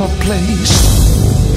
my place.